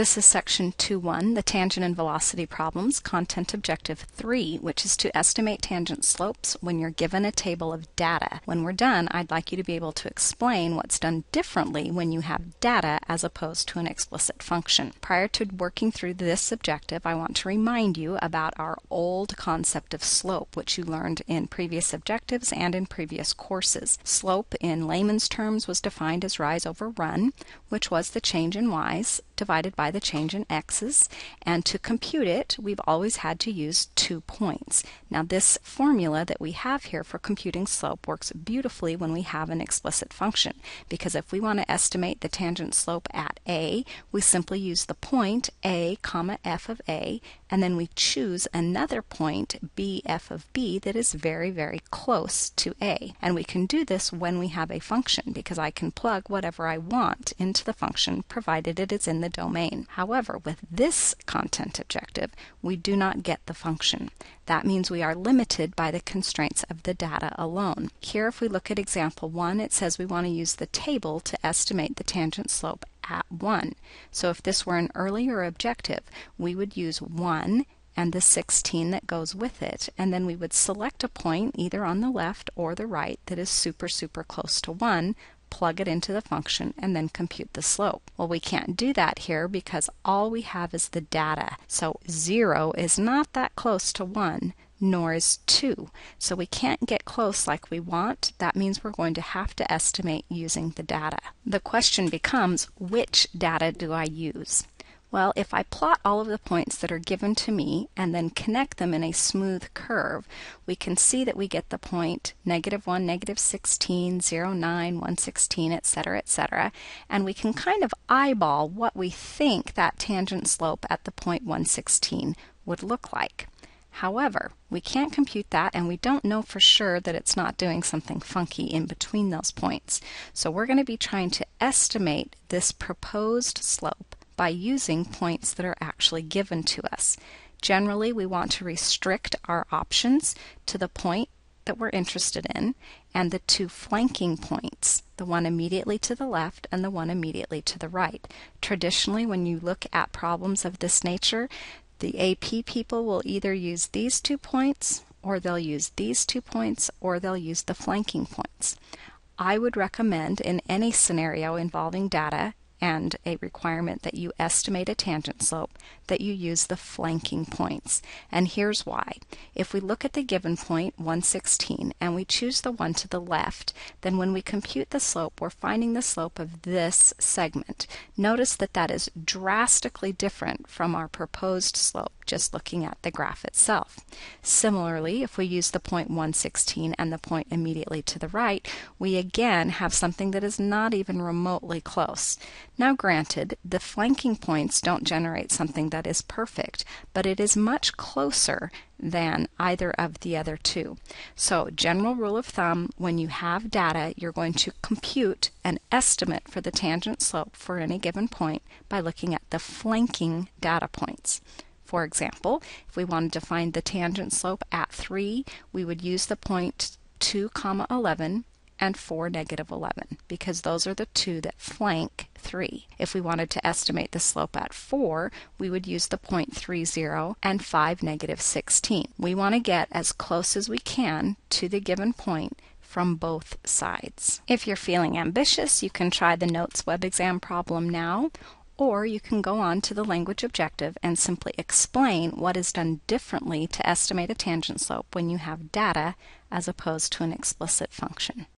This is section 2.1, the tangent and velocity problems, content objective 3, which is to estimate tangent slopes when you're given a table of data. When we're done, I'd like you to be able to explain what's done differently when you have data as opposed to an explicit function. Prior to working through this objective, I want to remind you about our old concept of slope, which you learned in previous objectives and in previous courses. Slope, in layman's terms, was defined as rise over run, which was the change in y's divided by the change in x's, and to compute it, we've always had to use two points. Now this formula that we have here for computing slope works beautifully when we have an explicit function, because if we want to estimate the tangent slope at a, we simply use the point a comma f of a, and then we choose another point b f of b that is very, very close to a. And we can do this when we have a function, because I can plug whatever I want into the function, provided it is in the domain. However, with this content objective, we do not get the function. That means we are limited by the constraints of the data alone. Here, if we look at example 1, it says we want to use the table to estimate the tangent slope at 1. So if this were an earlier objective, we would use 1 and the 16 that goes with it, and then we would select a point either on the left or the right that is super, super close to 1 plug it into the function, and then compute the slope. Well, we can't do that here because all we have is the data. So 0 is not that close to 1, nor is 2. So we can't get close like we want. That means we're going to have to estimate using the data. The question becomes, which data do I use? Well, if I plot all of the points that are given to me and then connect them in a smooth curve, we can see that we get the point negative 1, negative 16, 0, 9, 116, etc., etc. And we can kind of eyeball what we think that tangent slope at the point 116 would look like. However, we can't compute that and we don't know for sure that it's not doing something funky in between those points. So we're going to be trying to estimate this proposed slope by using points that are actually given to us. Generally, we want to restrict our options to the point that we're interested in and the two flanking points, the one immediately to the left and the one immediately to the right. Traditionally, when you look at problems of this nature, the AP people will either use these two points, or they'll use these two points, or they'll use the flanking points. I would recommend in any scenario involving data and a requirement that you estimate a tangent slope that you use the flanking points. And here's why. If we look at the given point, 116, and we choose the one to the left, then when we compute the slope, we're finding the slope of this segment. Notice that that is drastically different from our proposed slope just looking at the graph itself. Similarly, if we use the point 116 and the point immediately to the right, we again have something that is not even remotely close. Now granted, the flanking points don't generate something that is perfect, but it is much closer than either of the other two. So general rule of thumb, when you have data, you're going to compute an estimate for the tangent slope for any given point by looking at the flanking data points. For example, if we wanted to find the tangent slope at 3, we would use the point 2 comma 11 and 4 negative 11 because those are the two that flank 3. If we wanted to estimate the slope at 4, we would use the point 30 and 5 negative 16. We want to get as close as we can to the given point from both sides. If you're feeling ambitious, you can try the Notes web exam problem now or you can go on to the language objective and simply explain what is done differently to estimate a tangent slope when you have data as opposed to an explicit function.